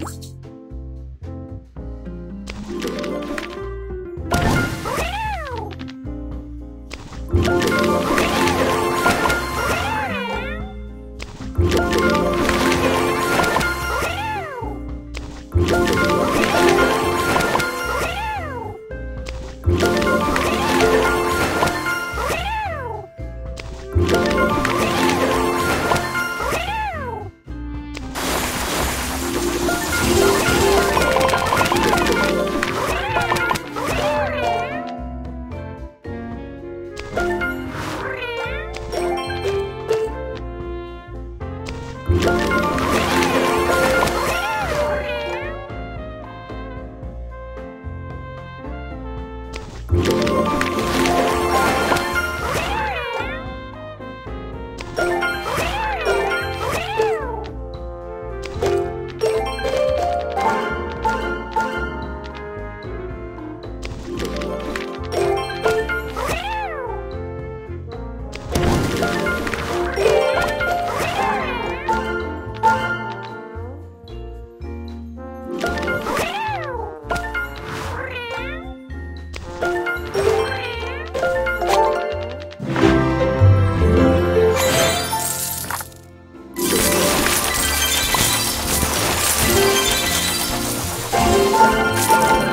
Música Bye. you